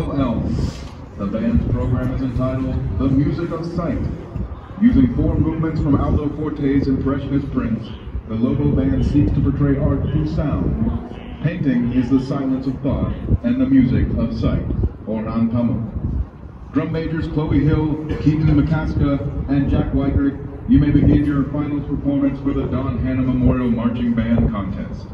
Elm. The band's program is entitled The Music of Sight. Using four movements from Aldo Forte's Impressionist prints, the local Band seeks to portray art through sound. Painting is the silence of thought and the music of sight, Orhan Pamuk. Drum majors Chloe Hill, Keaton McCaska, and Jack Weigert. you may begin your finals performance for the Don Hanna Memorial Marching Band Contest.